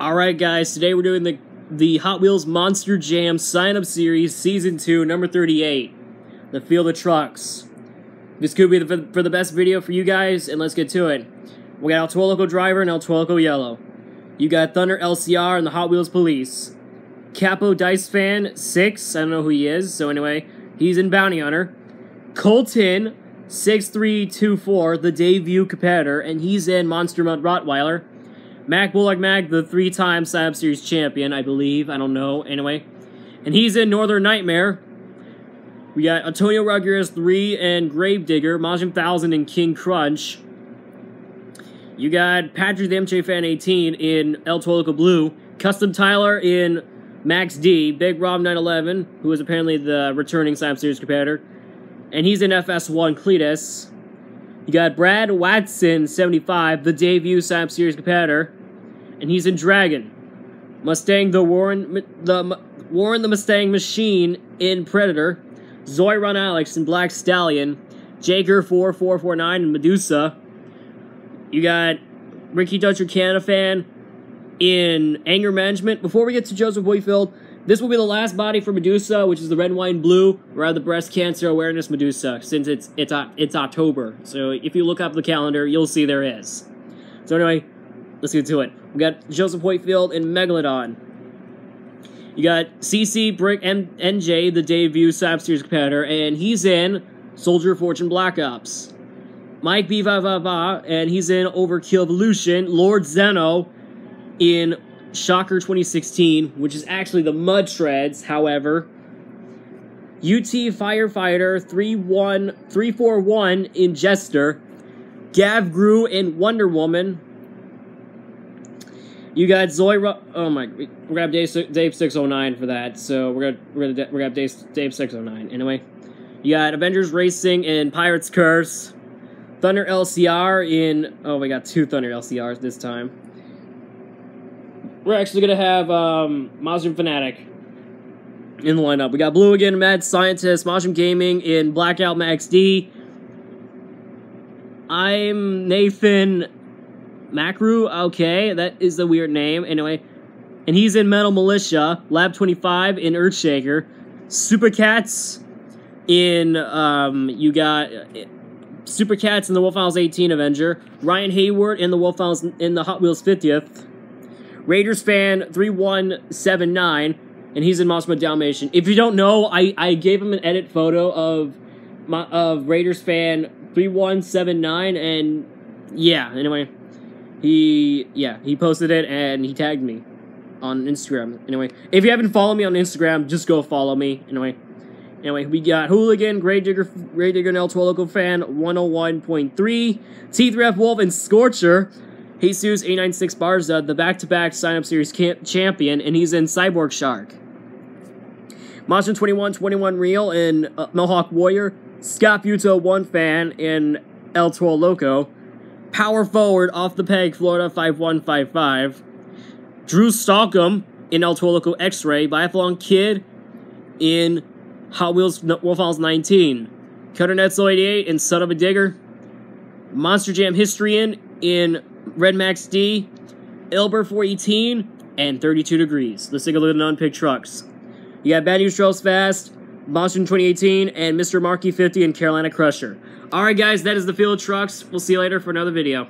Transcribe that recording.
Alright guys, today we're doing the, the Hot Wheels Monster Jam sign-up series, Season 2, number 38. The Field of Trucks. This could be the, for, the best video for you guys, and let's get to it. We got El Toro Driver and El Toro Yellow. You got Thunder LCR and the Hot Wheels Police. Capo Dice Fan 6, I don't know who he is, so anyway, he's in Bounty Hunter. Colton 6324, the debut competitor, and he's in Monster Mutt Rottweiler. Mac Bullock Mag, the three-time Sign Series champion, I believe. I don't know. Anyway. And he's in Northern Nightmare. We got Antonio Rodriguez 3 and Gravedigger, Majin 1000 and King Krunch. You got Patrick the MJ Fan 18 in El Toro Loco Blue. Custom Tyler in Max D. Big Rob 911, who is apparently the returning Sign Series competitor. And he's in FS1 Cletus. You got Brad Watson, 75, the debut Sign Series competitor and he's in Dragon. Mustang the Warren the Warren the Mustang Machine in Predator. Zoe Run Alex in Black Stallion. Jager 4449 in Medusa. You got Ricky Dutcher Canada fan in Anger Management. Before we get to Joseph Hoyfield, this will be the last body for Medusa, which is the red, wine, blue, or the breast cancer awareness Medusa, since it's it's it's October. So if you look up the calendar, you'll see there is. So anyway, let's get to it. We got Joseph Hoyfield in Megalodon. You got CC Brick M NJ, the debut Sab Series competitor, and he's in Soldier of Fortune Black Ops. Mike B Va Va Va, and he's in Overkill Evolution. Lord Zeno in Shocker 2016, which is actually the Mud Shreds, however. UT Firefighter 341 in Jester. Gav Grew in Wonder Woman. You got Zoe. oh my, we grabbed Dave, Dave six oh nine for that. So we're gonna we're gonna we grab Dave Dave six oh nine. Anyway, you got Avengers Racing and Pirates Curse, Thunder LCR in. Oh, we got two Thunder LCRs this time. We're actually gonna have um, Mazum Fanatic in the lineup. We got Blue again, Mad Scientist, Majin Gaming in Blackout Max D. I'm Nathan Macru, okay, that is a weird name. Anyway, and he's in Metal Mulisha, Lab 25 in Earthshaker, Super Cats in, um, you got uh, Super Cats in the Wolf Files 18 Avenger, Ryan Hayward in the Wolf Files in the Hot Wheels 50th, Raiders fan 3179, and he's in Monster Dalmatian. If you don't know, I, I gave him an edit photo of my of Raiders fan 3179, and yeah, anyway he yeah he posted it and he tagged me on Instagram. Anyway, if you haven't followed me on Instagram, just go follow me. Anyway, anyway, we got Hooligan, Grey Digger, Grey Digger, and El Loco fan 101.3, T3F Wolf, and Scorcher. Jesus 896 Barza, the back-to-back sign-up series champion, and he's in Cyborg Shark. Monster 21, 21 Real and uh, Mohawk Warrior. Scott Buto, one fan in El Toro Loco. Power forward off the peg, Florida 5155. Drew Stalkum in El Toro Loco X-Ray. Biathlon Kid in Hot Wheels Wolf Files 19. Cutter Netzel 88 in Son-uva Digger. Monster Jam Historian in Red Max D. Ilber 418 and 32 Degrees. Let's take a look at the unpicked trucks. You got Bad News Travels Fast, Monster 2018, and Mr. Markey 50 and Carolina Crusher. Alright guys, that is the field of trucks. We'll see you later for another video.